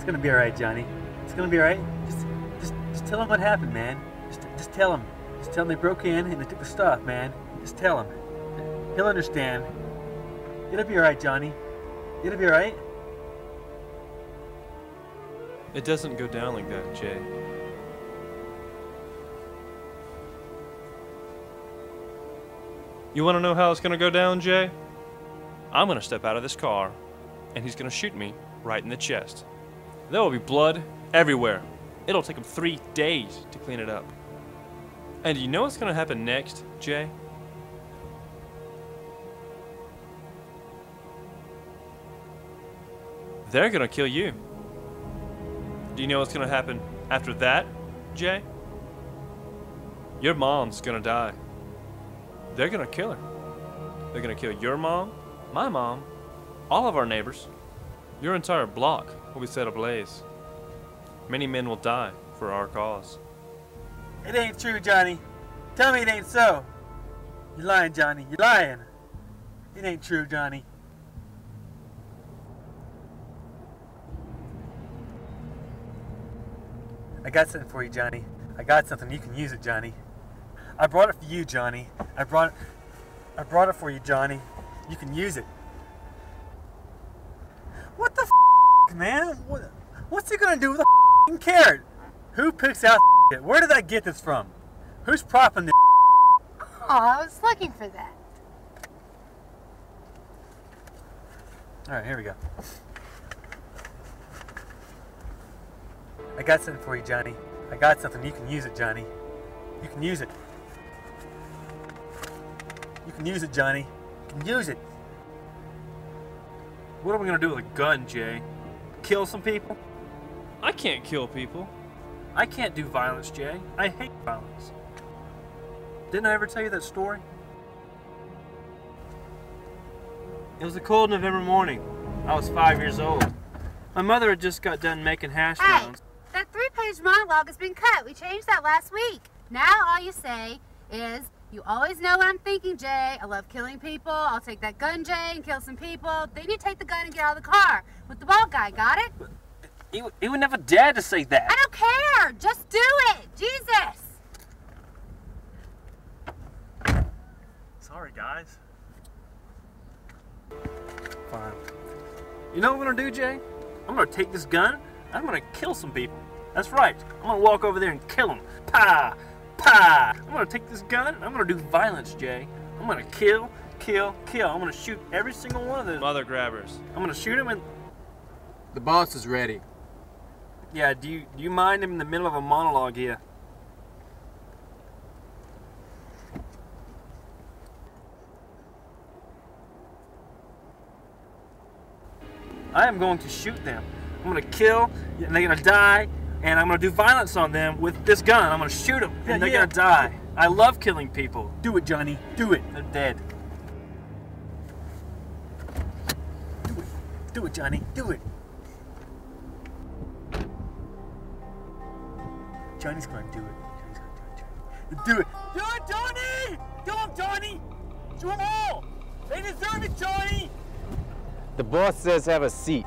It's gonna be all right, Johnny. It's gonna be all right. Just, just, just tell him what happened, man. Just, just tell him. Just tell him they broke in and they took the stuff, man. Just tell him. He'll understand. It'll be all right, Johnny. It'll be all right. It doesn't go down like that, Jay. You want to know how it's going to go down, Jay? I'm going to step out of this car, and he's going to shoot me right in the chest. There will be blood everywhere. It'll take them three days to clean it up. And you know what's going to happen next, Jay? They're going to kill you. Do you know what's going to happen after that, Jay? Your mom's going to die. They're going to kill her. They're going to kill your mom, my mom, all of our neighbors. Your entire block will be set ablaze. Many men will die for our cause. It ain't true, Johnny. Tell me it ain't so. You're lying, Johnny. You're lying. It ain't true, Johnny. I got something for you, Johnny. I got something. You can use it, Johnny. I brought it for you, Johnny. I brought it. I brought it for you, Johnny. You can use it. What the f man? What, what's he gonna do with a carrot? Who picks out it? Where did I get this from? Who's propping this? Oh, I was looking for that. All right, here we go. I got something for you, Johnny. I got something. You can use it, Johnny. You can use it. You can use it, Johnny. You can use it. What are we gonna do with a gun, Jay? Kill some people? I can't kill people. I can't do violence, Jay. I hate violence. Didn't I ever tell you that story? It was a cold November morning. I was five years old. My mother had just got done making hash Hey, browns. that three-page monologue has been cut. We changed that last week. Now all you say is, you always know what I'm thinking, Jay. I love killing people. I'll take that gun, Jay, and kill some people. Then you take the gun and get out of the car with the bald guy. Got it? He, would- he would never dare to say that. I don't care. Just do it. Jesus. Sorry, guys. Fine. You know what I'm gonna do, Jay? I'm gonna take this gun. I'm gonna kill some people. That's right. I'm gonna walk over there and kill them. Pa, pa. I'm gonna take this gun. and I'm gonna do violence, Jay. I'm gonna kill, kill, kill. I'm gonna shoot every single one of those. Mother grabbers. I'm gonna shoot them and The boss is ready. yeah. Do you do you mind him in the middle of a monologue here? I am going to shoot them. I'm gonna kill, and they're gonna die, and I'm gonna do violence on them with this gun. I'm gonna shoot them, Yeah, and they're yeah. gonna die. I love killing people. Do it, Johnny. Do it. They're dead. Do it, Do it, Johnny. Do it. Johnny's gonna do it. Johnny's gonna do it. Johnny. Do it, Johnny! Do him, Johnny! Do them all! They deserve it, Johnny! The boss says have a seat.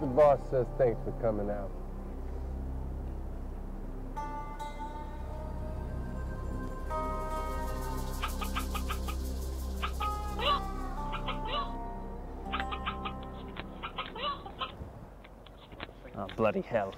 The boss says thanks for coming out. Oh, bloody hell.